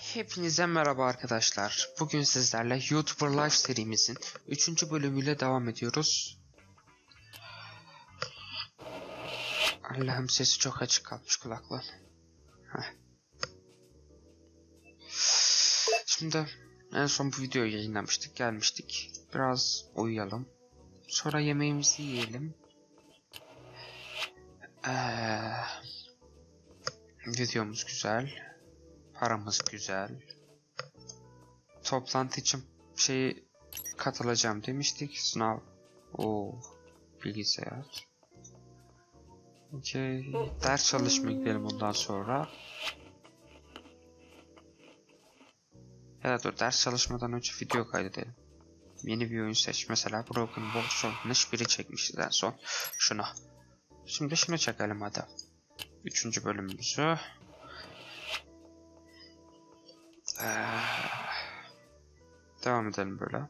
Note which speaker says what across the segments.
Speaker 1: Hepinize merhaba arkadaşlar. Bugün sizlerle YouTuber Life serimizin 3. bölümüyle devam ediyoruz. Allah'ım sesi çok açık kalmış. Heh. Şimdi en son bu videoyu yayınlamıştık, gelmiştik. Biraz uyuyalım. Sonra yemeğimizi yiyelim. Ee, videomuz güzel. Paramız güzel. Toplantı için şeyi katılacağım demiştik. Sınav. O bilgisayar. Okey. Ders çalışmaya gidelim ondan sonra. Ya da dur ders çalışmadan önce video kaydedelim. Yeni bir oyun seç. Mesela Broken Ball Song'un biri çekmişiz en son. Şunu. Şimdi şunu çekelim hadi. Üçüncü bölümümüzü. Ee, devam edelim böyle.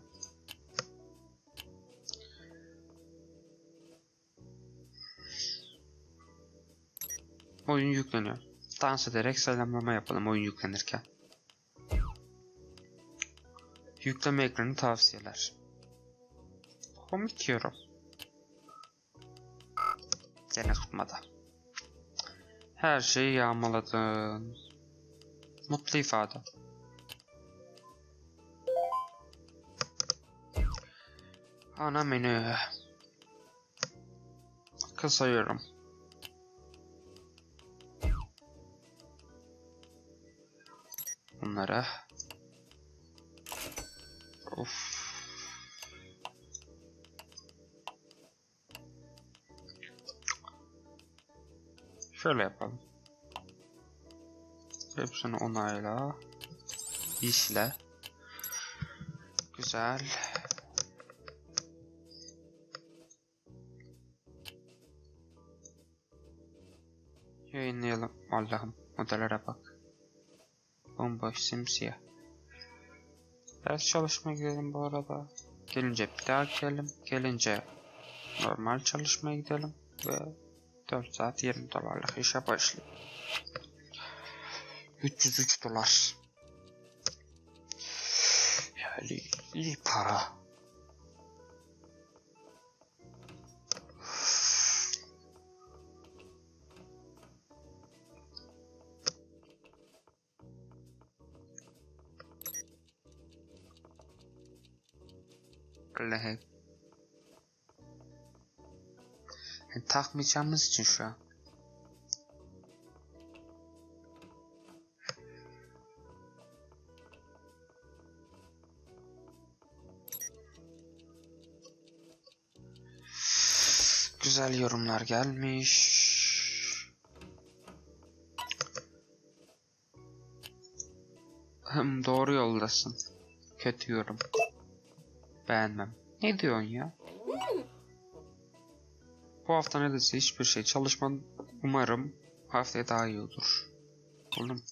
Speaker 1: Oyun yükleniyor. Dans ederek selamlama yapalım oyun yüklenirken. Yükleme ekranı tavsiyeler. Komik yorum. Gene tutmadı. Her şeyi yağmaladın. Mutlu ifade. Ana menü. Kısa yorum. Bunlara. Of. Şöyle yapalım. Hepsini onayla. İşle. Güzel. Yayınlayalım. Allah'ım modellere bak. Bomboş simsiyah. Ders çalışmaya gidelim bu arada. Gelince bir daha gidelim. Gelince normal çalışmaya gidelim. Ve 4 saat 20 dolarlık işe başlayalım. 303 dolar. Yani iyi para. Takmayacağımız için şu an. Güzel yorumlar gelmiş. Doğru yoldasın. Kötü yorum. Beğenmem. Ne diyorsun ya? Bu hafta neredeyse hiçbir şey çalışman umarım haftaya daha iyi olur. Oğlum.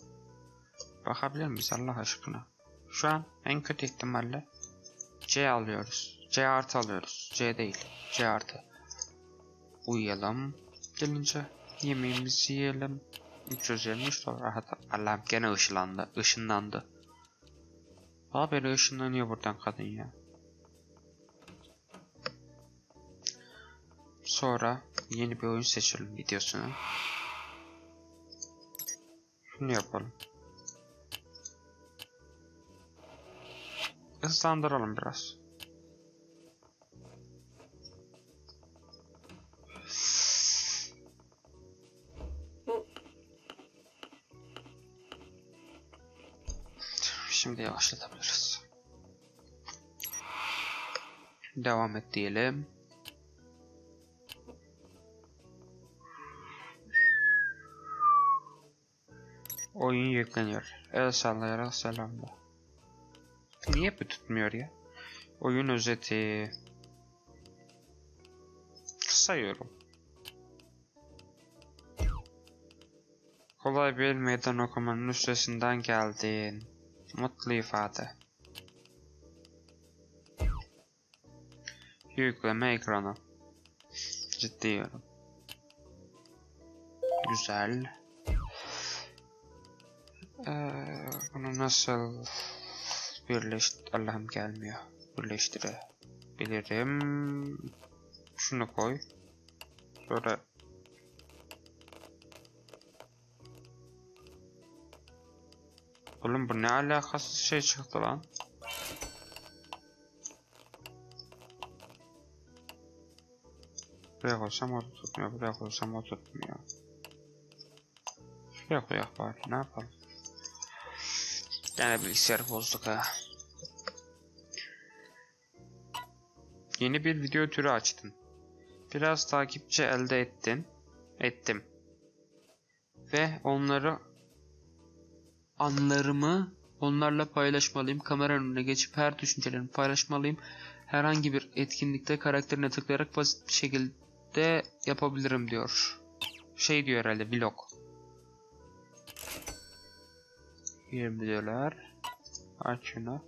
Speaker 1: Bakabilir miyiz Allah aşkına? Şu an en kötü ihtimalle C alıyoruz. C artı alıyoruz. C değil. C artı. Uyuyalım. Gelince yemeğimizi yiyelim. 323 dolar. Allah'ım gene ışınlandı. Işınlandı. Haberi ışınlanıyor buradan kadın ya. Sonra yeni bir oyun seçelim videosunu. Şunu yapalım. Hızlandıralım biraz. Şimdi yavaşlatabiliriz. Devam et diyelim. Oyun yükleniyor. El sallayarak selamla. Niye bu tutmuyor ya? Oyun özeti. Kısa yorum. Kolay bir meydan okumanın üstesinden geldin. Mutlu ifade. Yükleme ekranı. Ciddi yorum. Güzel. Ee, bunu nasıl birleştir... Allah'ım gelmiyor. Birleştirebilirim. Şunu koy. Sonra Oğlum bu ne alakasız şey çıktı lan. Buraya koysam o tutmuyor, buraya koysam o tutmuyor. Şuraya koyak bari, ne yapalım. Yani bilgisayarı bozduk ha. Yeni bir video türü açtın. Biraz takipçi elde ettin. Ettim. Ve onları anlarımı onlarla paylaşmalıyım. Kamera önüne geçip her düşüncelerimi paylaşmalıyım. Herhangi bir etkinlikte karakterine tıklayarak basit bir şekilde yapabilirim diyor. Şey diyor herhalde vlog. 20 dolar. Aç şunu.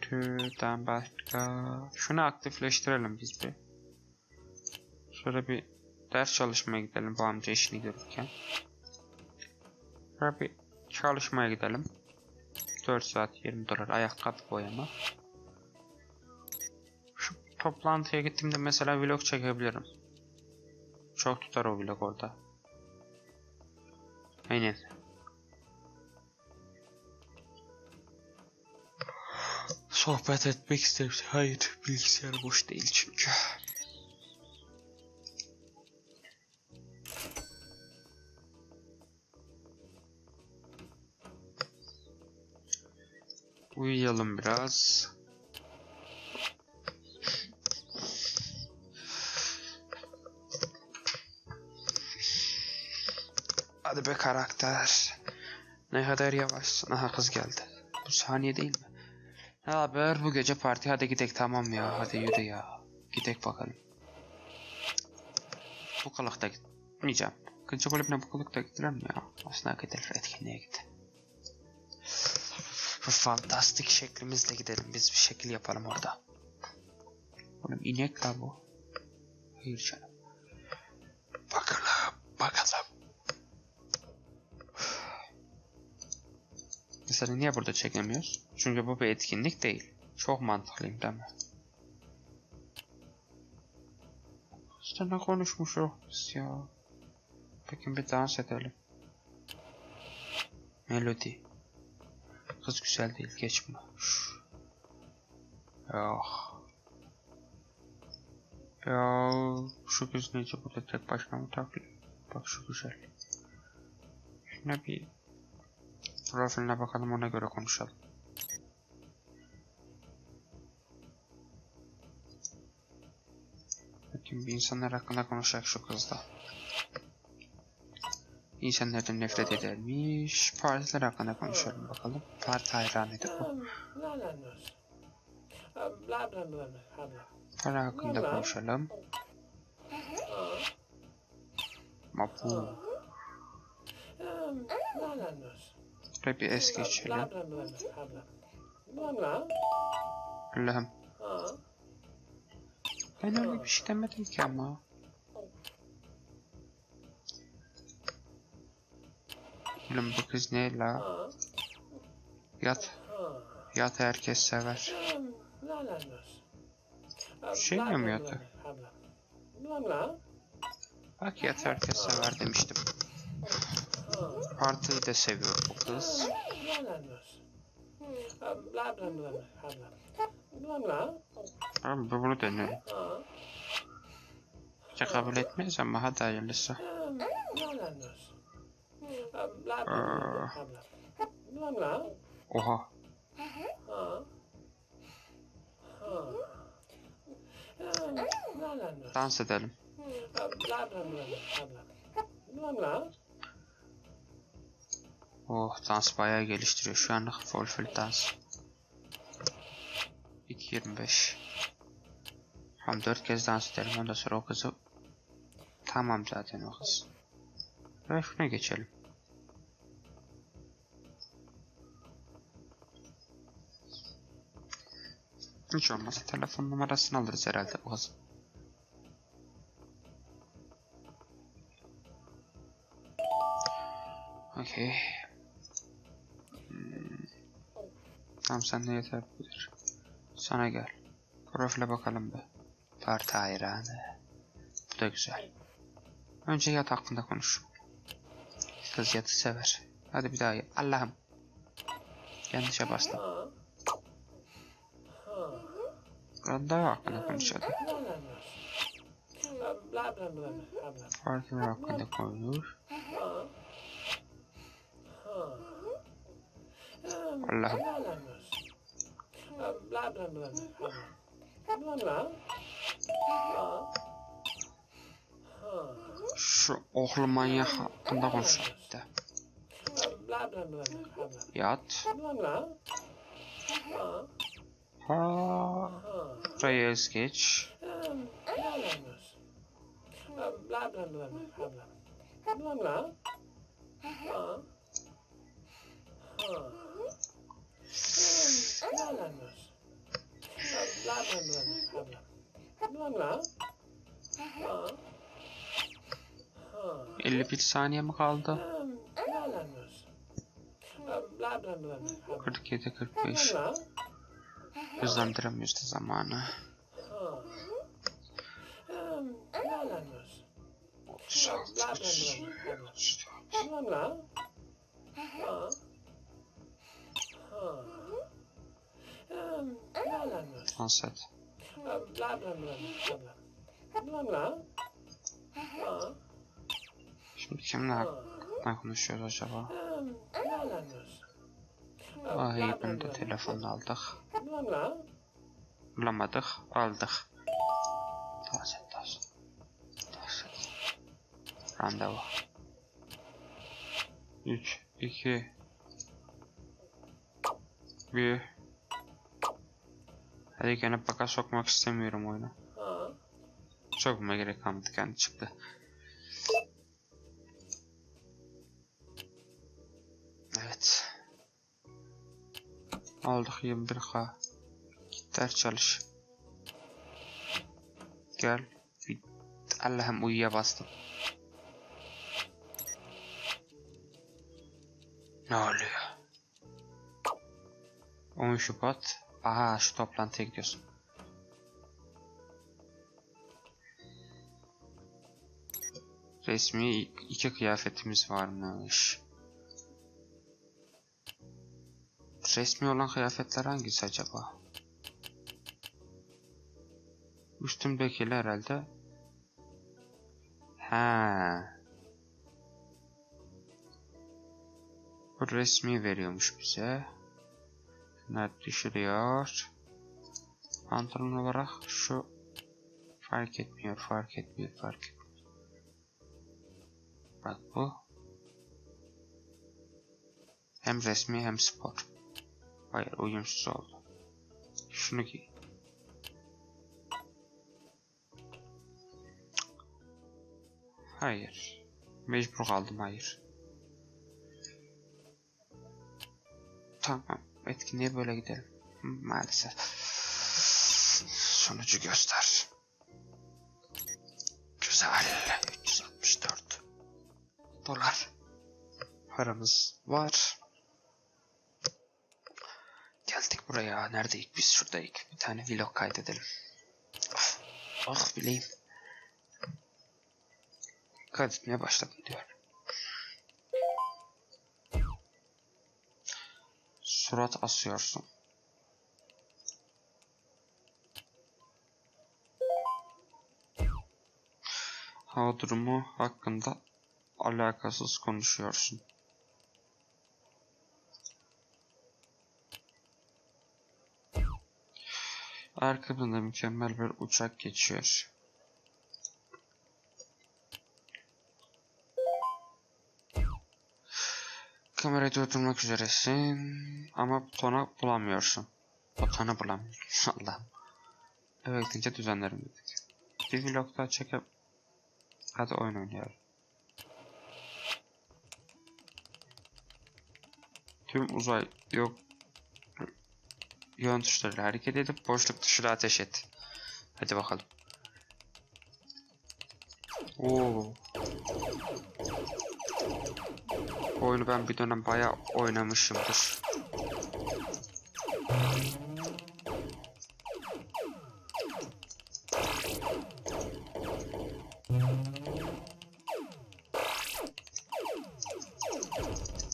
Speaker 1: Türden başka. Şunu aktifleştirelim biz bir. Sonra bir ders çalışmaya gidelim bu amca işini görürken. Sonra bir çalışmaya gidelim. 4 saat 20 dolar ayakkabı boyama. Şu toplantıya gittiğimde mesela vlog çekebilirim. Çok tutar o vlog orada. Aynen. Sohbet etmek istemiş. Hayır, bilgisayar boş değil çünkü. Uyuyalım biraz. Hadi be karakter. Ne kadar yavaşsın. Aha kız geldi. Bu saniye değil mi? Ne haber? Bu gece parti hadi gidek tamam ya. Hadi yürü ya. Gidek bakalım. Bu kalıkta gitmeyeceğim. Gıcı kulübüne bu kalıkta gidilir mi ya? Aslında gidilir etkinliğe git. Bu fantastik şeklimizle gidelim. Biz bir şekil yapalım orada. Oğlum inek la bu. Hayır canım. Mesela niye burada çekemiyoruz? Çünkü bu bir etkinlik değil. Çok mantıklıyım değil mi? İşte ne konuşmuşuz biz ya. Peki bir dans edelim. Melodi. Kız güzel değil geçme. Yok. Ya şu kız neyse burada tek başına mı takılıyor? Bak şu güzel. Şuna bir profiline bakalım ona göre konuşalım. Bir insanlar hakkında konuşacak şu kızla. İnsanlardan nefret edermiş. Partiler hakkında konuşalım bakalım. Parti hayranıydı bu. Para hakkında konuşalım. Mapu. Buraya bir es geçelim. Allah'ım. Ben öyle bir şey demedim ki ama. Oğlum bu kız ne la? Yat. Yat herkes sever. Şey mi mi yatı? Bak yat herkes sever demiştim. Partiyi de seviyor bu kız. Abi bunu denerim. Hiç kabul etmeyiz ama hadi hayırlısı. Oha. Dans edelim. Oh dans bayağı geliştiriyor. Şu anlık full full dans. 2.25 Tamam 4 kez dans edelim. Ondan sonra o kızı Tamam zaten o kız. Ve şuna geçelim. Hiç olmazsa telefon numarasını alırız herhalde o kız. Okey. Tamam sen de yeter budur. Sana gel. Profile bakalım be. Parti hayranı. Bu da güzel. Önce yat hakkında konuş. Kız yatı sever. Hadi bir daha. Allah'ım. Yanlışa bastım. Randa hakkında konuş hadi. Partiler hakkında konuş. Allah'ım. Şu oğlu manyak hakkında konuş hatta. Yat. Ha. Buraya geç.
Speaker 2: Huh.
Speaker 1: 51 saniye mi kaldı? 47 45. Hızlandıramıyoruz da zamanı. 17. Şimdi kimle hakkında konuşuyoruz acaba? Ay bunu da telefonla aldık. Bulamadık, aldık. Taze taze. Taze. Randevu. 3, 2, 1. Hadi gene baka sokmak istemiyorum oyunu. Sokmaya gerek kalmadı kendi çıktı. Evet. Aldık 21k. Git ders çalış. Gel. Allah'ım uyuya bastım. Ne oluyor? 10 Şubat. Aha şu toplantıya gidiyorsun. Resmi iki kıyafetimiz varmış. Resmi olan kıyafetler hangisi acaba? Üstümdekiler herhalde. Ha. Bu resmi veriyormuş bize. Bunlar düşürüyor. Pantolon olarak şu fark etmiyor, fark etmiyor, fark etmiyor. Bak bu. Hem resmi hem spor. Hayır uyumsuz oldu. Şunu giy. Hayır. Mecbur kaldım hayır. Tamam. Etkinliğe böyle gidelim. Maalesef. Sonucu göster. Güzel. 364 dolar. Paramız var. Geldik buraya. Neredeydik? Biz şuradaydık. Bir tane vlog kaydedelim. Of, ah bileyim. Kaydetmeye başladım diyor. Surat asıyorsun. Hava durumu hakkında alakasız konuşuyorsun. Arkamda mükemmel bir uçak geçiyor. Kamerayı durdurmak üzeresin ama butona bulamıyorsun. Butonu bulamıyorsun. Allah'ım. Eve gidince düzenlerim dedik. Bir vlog daha çekip hadi oyun oynayalım. Tüm uzay yok yön tuşlarıyla hareket edip boşluk tuşuyla ateş et. Hadi bakalım. Oo. Oyunu ben bir dönem bayağı oynamışımdır.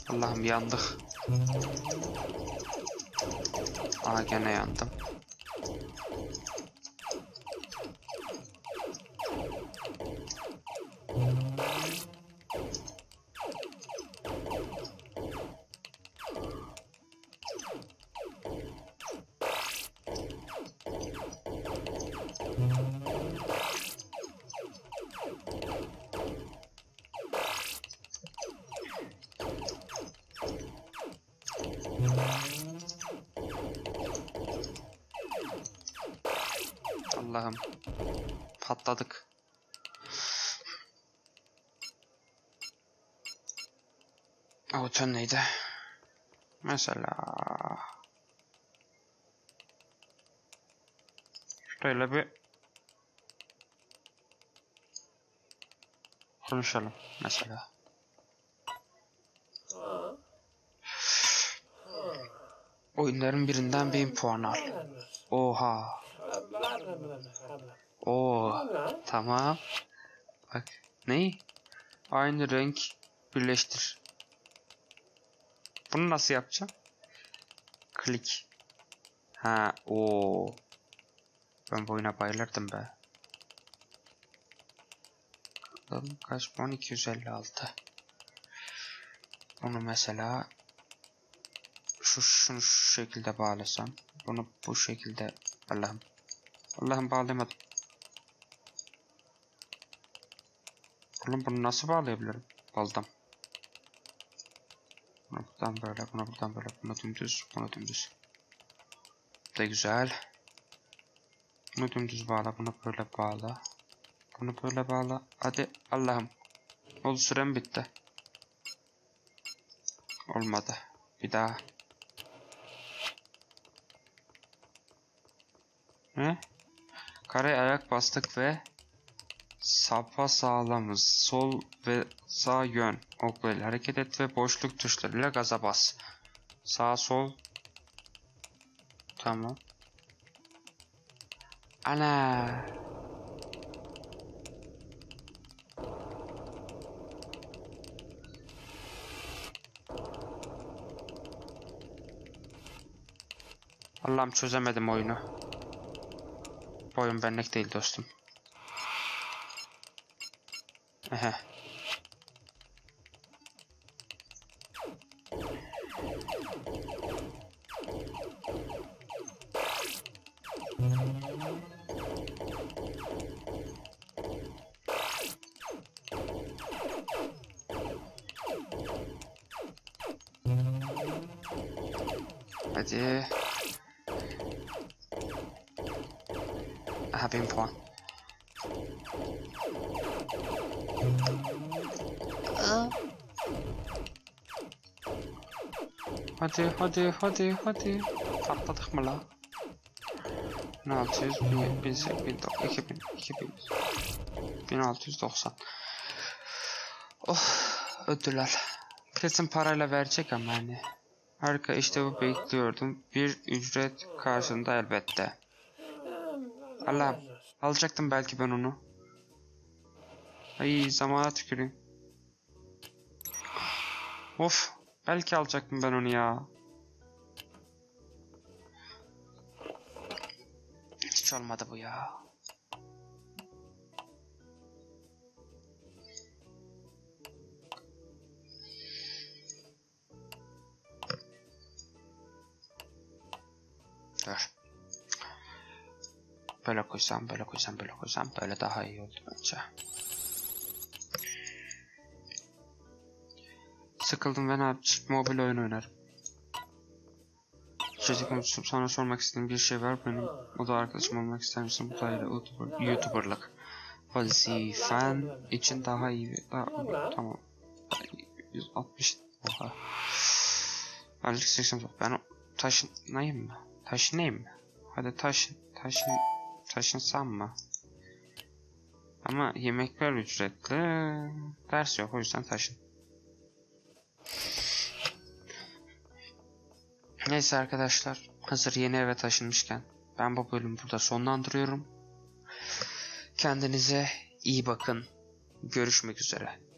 Speaker 1: Allah'ım yandık. Aa gene yandım. Allah'ım. Patladık. Avuton neydi? Mesela... Şöyle bir... Konuşalım mesela. Oyunların birinden 1000 puan al. Oha. Oo. Tamam. Bak. Ne? Aynı renk birleştir. Bunu nasıl yapacağım? Klik. Ha, o. Ben bu oyuna bayılırdım be. Bakalım kaç puan? 256. Bunu mesela şu şunu şu şekilde bağlasam, bunu bu şekilde Allah'ım. Allah'ım bağlayamadım. Oğlum bunu nasıl bağlayabilirim? Baldım. Bunu buradan böyle, bunu buradan böyle, bunu dümdüz, bunu dümdüz. Bu da güzel. Bunu dümdüz bağla, bunu böyle bağla. Bunu böyle bağla. Hadi Allah'ım. Oldu sürem bitti. Olmadı. Bir daha. Ne? Kare ayak bastık ve sapa sağlamız. Sol ve sağ yön oklarıyla hareket et ve boşluk tuşlarıyla gaza bas. Sağ sol. Tamam. Ana. Allah'ım çözemedim oyunu. Oyun benlik değil dostum. Ehe. Aha 1000 puan. Hadi hadi hadi hadi. Patladık mı la? 1600, 1000, 1000, 2000, 2000, 1690. Oh, ödüller. Kesin parayla verecek ama hani. Harika işte bu bekliyordum. Bir ücret karşında elbette. Allah'ım alacaktım belki ben onu. Ay zamana tüküreyim. Of belki alacaktım ben onu ya. Hiç olmadı bu ya. Böyle koysam, böyle koysam, böyle koysam böyle daha iyi oldu bence. Sıkıldım ben çift mobil oyun oynarım. Çocuk sana sormak istediğim bir şey var benim. O da arkadaşım olmak ister misin? Bu da YouTuber, YouTuber'lık. Vazifen için daha iyi. Daha, tamam. 160. Oha. Aylık 80. Ben taşınayım mı? Taşınayım mı? Hadi taşın. Taşın. Taşınsam mı? Ama yemekler ücretli. Ders yok o yüzden taşın. Neyse arkadaşlar. Hazır yeni eve taşınmışken ben bu bölümü burada sonlandırıyorum. Kendinize iyi bakın. Görüşmek üzere.